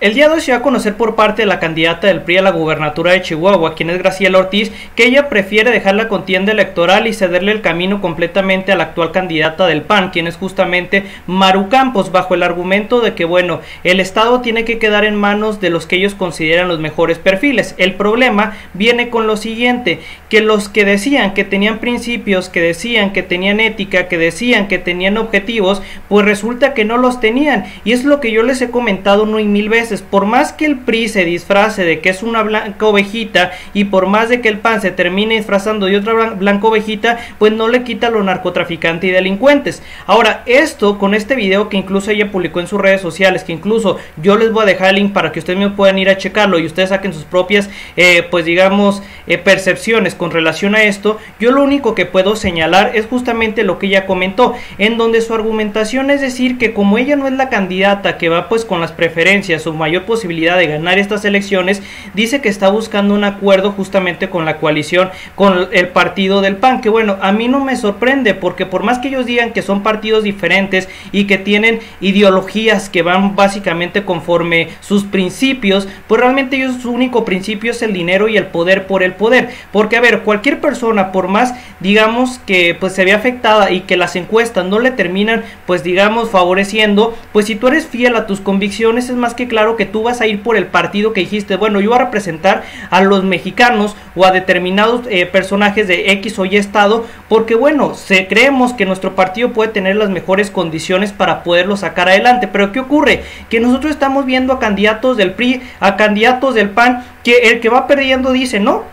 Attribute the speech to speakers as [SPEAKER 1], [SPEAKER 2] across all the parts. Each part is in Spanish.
[SPEAKER 1] El día de hoy se va a conocer por parte de la candidata del PRI a la gubernatura de Chihuahua, quien es Graciela Ortiz, que ella prefiere dejar la contienda electoral y cederle el camino completamente a la actual candidata del PAN, quien es justamente Maru Campos, bajo el argumento de que, bueno, el Estado tiene que quedar en manos de los que ellos consideran los mejores perfiles. El problema viene con lo siguiente, que los que decían que tenían principios, que decían que tenían ética, que decían que tenían objetivos, pues resulta que no los tenían. Y es lo que yo les he comentado no y mil veces por más que el PRI se disfrace de que es una blanca ovejita y por más de que el PAN se termine disfrazando de otra blanca ovejita, pues no le quita a los narcotraficantes y delincuentes. Ahora, esto con este video que incluso ella publicó en sus redes sociales, que incluso yo les voy a dejar el link para que ustedes me puedan ir a checarlo y ustedes saquen sus propias, eh, pues digamos, eh, percepciones con relación a esto, yo lo único que puedo señalar es justamente lo que ella comentó, en donde su argumentación es decir que como ella no es la candidata que va pues con las preferencias o mayor posibilidad de ganar estas elecciones, dice que está buscando un acuerdo justamente con la coalición, con el partido del PAN, que bueno, a mí no me sorprende porque por más que ellos digan que son partidos diferentes y que tienen ideologías que van básicamente conforme sus principios, pues realmente ellos su único principio es el dinero y el poder por el poder, porque a ver, cualquier persona por más digamos que pues se ve afectada y que las encuestas no le terminan pues digamos favoreciendo, pues si tú eres fiel a tus convicciones es más que claro que tú vas a ir por el partido que dijiste, bueno, yo voy a representar a los mexicanos o a determinados eh, personajes de X o Y estado, porque bueno, se, creemos que nuestro partido puede tener las mejores condiciones para poderlo sacar adelante. Pero ¿qué ocurre? Que nosotros estamos viendo a candidatos del PRI, a candidatos del PAN, que el que va perdiendo dice, no,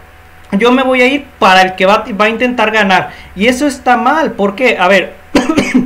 [SPEAKER 1] yo me voy a ir para el que va, va a intentar ganar. Y eso está mal, porque, a ver,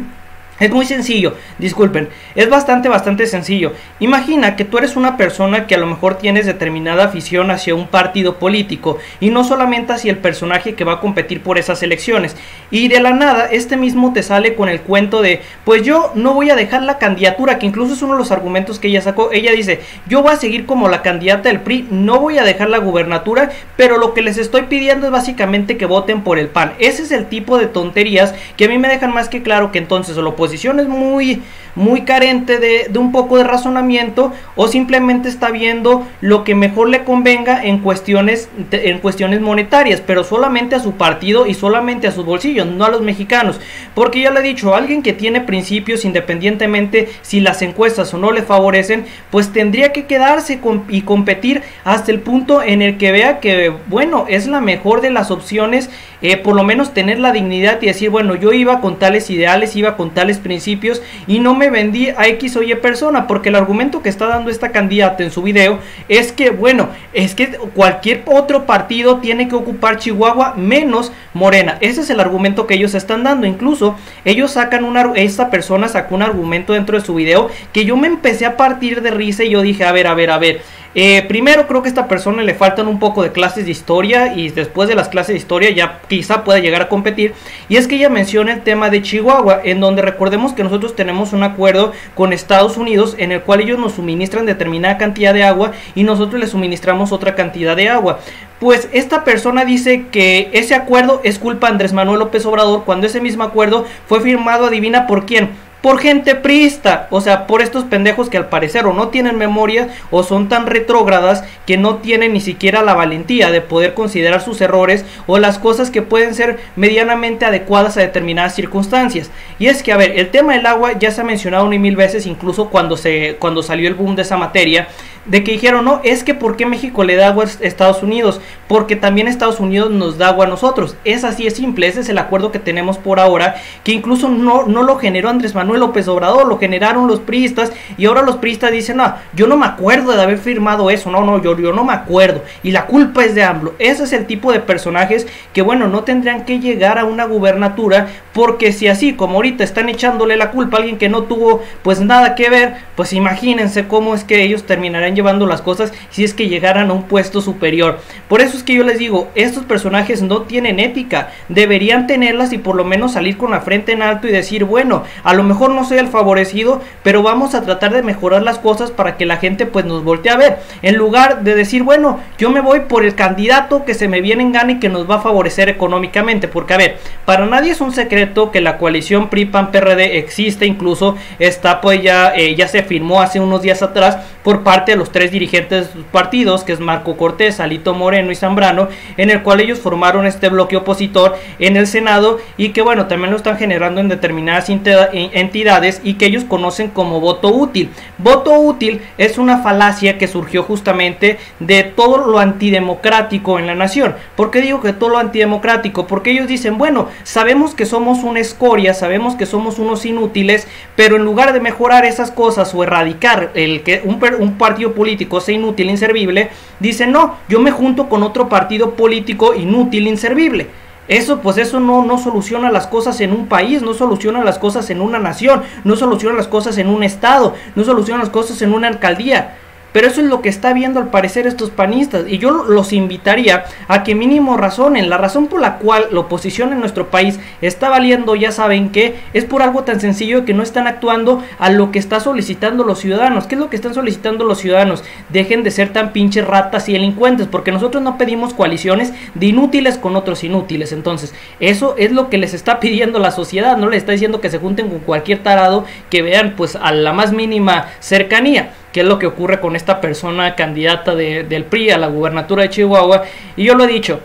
[SPEAKER 1] Es muy sencillo, disculpen, es bastante, bastante sencillo. Imagina que tú eres una persona que a lo mejor tienes determinada afición hacia un partido político y no solamente hacia el personaje que va a competir por esas elecciones. Y de la nada, este mismo te sale con el cuento de, pues yo no voy a dejar la candidatura, que incluso es uno de los argumentos que ella sacó. Ella dice, yo voy a seguir como la candidata del PRI, no voy a dejar la gubernatura, pero lo que les estoy pidiendo es básicamente que voten por el PAN. Ese es el tipo de tonterías que a mí me dejan más que claro que entonces lo posición es muy, muy carente de, un poco de razonamiento o simplemente está viendo lo que mejor le convenga en cuestiones, en cuestiones monetarias, pero solamente a su partido y solamente a sus bolsillos, no a los mexicanos. Porque ya le he dicho, alguien que tiene principios independientemente si las encuestas o no le favorecen, pues tendría que quedarse y competir hasta el punto en el que vea que, bueno, es la mejor de las opciones, eh, por lo menos tener la dignidad y decir, bueno, yo iba con tales ideales, iba con tales principios y no me vendí a X o Y persona, porque el argumento que está dando esta candidata en su video es que, bueno, es que cualquier otro partido tiene que ocupar Chihuahua menos Morena. Ese es el argumento que ellos están dando. Incluso ellos sacan una, esta persona sacó un argumento dentro de su video que yo me empecé a partir de risa y yo dije, a ver, a ver, a ver. Eh, primero creo que a esta persona le faltan un poco de clases de historia y después de las clases de historia ya quizá pueda llegar a competir. Y es que ella menciona el tema de Chihuahua, en donde recordemos que nosotros tenemos un acuerdo con Estados Unidos en el cual ellos nos suministran determinada cantidad de agua y nosotros les suministramos otra cantidad de agua. Pues esta persona dice que ese acuerdo es culpa de Andrés Manuel López Obrador cuando ese mismo acuerdo fue firmado, adivina por quién, por gente priista, o sea, por estos pendejos que al parecer o no tienen memoria o son tan retrógradas que no tienen ni siquiera la valentía de poder considerar sus errores o las cosas que pueden ser medianamente adecuadas a determinadas circunstancias. Y es que, a ver, el tema del agua ya se ha mencionado una y mil veces, incluso cuando, se, cuando salió el boom de esa materia, de que dijeron, no, es que ¿por qué México le da agua a Estados Unidos? Porque también Estados Unidos nos da agua a nosotros. Es así, es simple, ese es el acuerdo que tenemos por ahora, que incluso no, no lo generó Andrés Manuel López Obrador, lo generaron los priistas y ahora los priistas dicen, no, yo no me acuerdo de haber firmado eso, no, no, yo, yo no me acuerdo y la culpa es de AMLO. Ese es el tipo de personajes que, bueno, no tendrían que llegar a una gubernatura porque si así como ahorita están echándole la culpa a alguien que no tuvo pues nada que ver, pues imagínense cómo es que ellos terminarán llevando las cosas si es que llegaran a un puesto superior. Por eso es que yo les digo, estos personajes no tienen ética, deberían tenerlas y por lo menos salir con la frente en alto y decir, bueno, a lo mejor no soy el favorecido, pero vamos a tratar de mejorar las cosas para que la gente pues nos voltee a ver. En lugar de decir, bueno, yo me voy por el candidato que se me viene en gana y que nos va a favorecer económicamente, porque a ver, para nadie es un secreto que la coalición PRI-PAN-PRD existe, incluso está pues ya, eh, ya se firmó hace unos días atrás por parte de los tres dirigentes partidos, que es Marco Cortés, Alito Moreno y Zambrano, en el cual ellos formaron este bloque opositor en el Senado y que bueno, también lo están generando en determinadas entidades y que ellos conocen como voto útil. Voto útil es una falacia que surgió justamente de todo lo antidemocrático en la nación. ¿Por qué digo que todo lo antidemocrático? Porque ellos dicen, bueno, sabemos que somos una escoria, sabemos que somos unos inútiles, pero en lugar de mejorar esas cosas o erradicar el que un, un partido político sea inútil, inservible, dicen, no, yo me junto con otro partido político inútil, inservible. Eso, pues eso no, no soluciona las cosas en un país, no soluciona las cosas en una nación, no soluciona las cosas en un estado, no soluciona las cosas en una alcaldía. Pero eso es lo que está viendo al parecer estos panistas. Y yo los invitaría a que mínimo razonen. La razón por la cual la oposición en nuestro país está valiendo, ya saben que, es por algo tan sencillo que no están actuando a lo que está solicitando los ciudadanos. ¿Qué es lo que están solicitando los ciudadanos? Dejen de ser tan pinches ratas y delincuentes. Porque nosotros no pedimos coaliciones de inútiles con otros inútiles. Entonces, eso es lo que les está pidiendo la sociedad. No les está diciendo que se junten con cualquier tarado que vean pues a la más mínima cercanía qué es lo que ocurre con esta persona candidata de, del PRI a la gubernatura de Chihuahua. Y yo lo he dicho,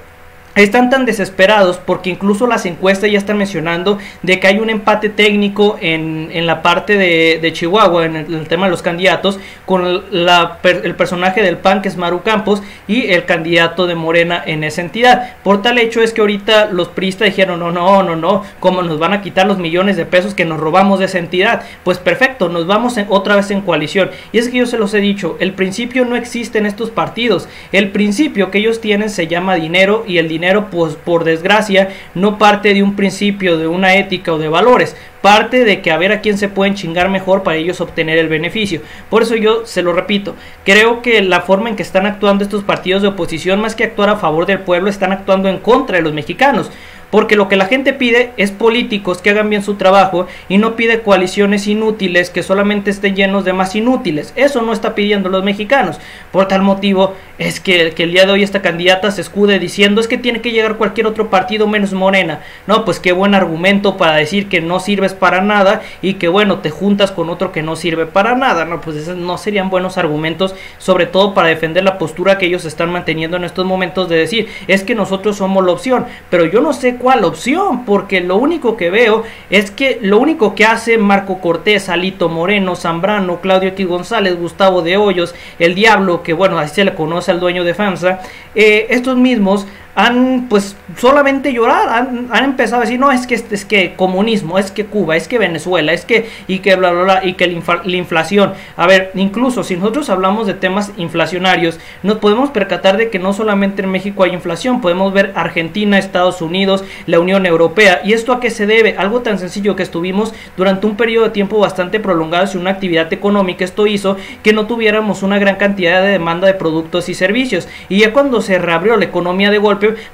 [SPEAKER 1] están tan desesperados porque incluso las encuestas ya están mencionando de que hay un empate técnico en, en la parte de, Chihuahua, en el, tema de los candidatos, con la, el personaje del PAN que es Maru Campos y el candidato de Morena en esa entidad. Por tal hecho es que ahorita los priistas dijeron, no, no, no, no, ¿cómo nos van a quitar los millones de pesos que nos robamos de esa entidad? Pues perfecto, nos vamos otra vez en coalición. Y es que yo se los he dicho, el principio no existe en estos partidos. El principio que ellos tienen se llama dinero y el dinero pues por desgracia, no parte de un principio, de una ética o de valores, parte de que a ver a quién se pueden chingar mejor para ellos obtener el beneficio. Por eso yo se lo repito, creo que la forma en que están actuando estos partidos de oposición, más que actuar a favor del pueblo, están actuando en contra de los mexicanos. Porque lo que la gente pide es políticos que hagan bien su trabajo y no pide coaliciones inútiles que solamente estén llenos de más inútiles. Eso no está pidiendo los mexicanos. Por tal motivo es que, que, el día de hoy esta candidata se escude diciendo es que tiene que llegar cualquier otro partido menos Morena. No, pues qué buen argumento para decir que no para nada y que bueno, te juntas con otro que no sirve para nada. No, pues esos no serían buenos argumentos, sobre todo para defender la postura que ellos están manteniendo en estos momentos de decir es que nosotros somos la opción. Pero yo no sé cuál opción, porque lo único que veo es que lo único que hace Marco Cortés, Alito Moreno, Zambrano, Claudio X González, Gustavo de Hoyos, el Diablo, que bueno, así se le conoce al dueño de FAMSA, eh, estos mismos han pues solamente llorar, han, empezado a decir, no, es que es que comunismo, es que Cuba, es que Venezuela, es que y que bla bla bla y que la, inflación. A ver, incluso si nosotros hablamos de temas inflacionarios, nos podemos percatar de que no solamente en México hay inflación, podemos ver Argentina, Estados Unidos, la Unión Europea. ¿Y esto a qué se debe? Algo tan sencillo que estuvimos durante un periodo de tiempo bastante prolongado sin una actividad económica, esto hizo que no tuviéramos una gran cantidad de demanda de productos y servicios. Y ya cuando se reabrió la economía de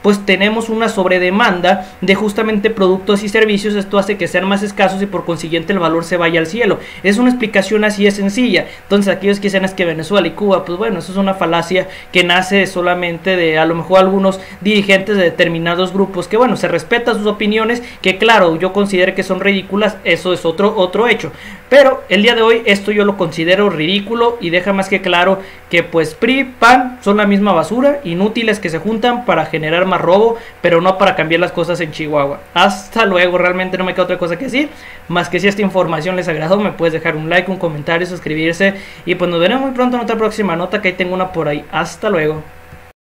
[SPEAKER 1] pues tenemos una sobredemanda de justamente productos y servicios. Esto hace que sean más escasos y por consiguiente el valor se vaya al cielo. Es una explicación así de sencilla. Entonces, aquellos que dicen es que Venezuela y Cuba, pues bueno, eso es una falacia que nace solamente de a lo mejor algunos dirigentes de determinados grupos que, bueno, se respeta sus opiniones, que claro, yo considero que son ridículas, eso es otro, otro hecho. Pero el día de hoy esto yo lo considero ridículo y deja más que claro que pues PRI, PAN son la misma basura, inútiles que se juntan para generar más robo, pero no para cambiar las cosas en Chihuahua. Hasta luego, realmente no me queda otra cosa que decir, más que si esta información les agradó, me puedes dejar un like, un comentario, suscribirse y pues nos veremos muy pronto en otra próxima nota que ahí tengo una por ahí. Hasta luego.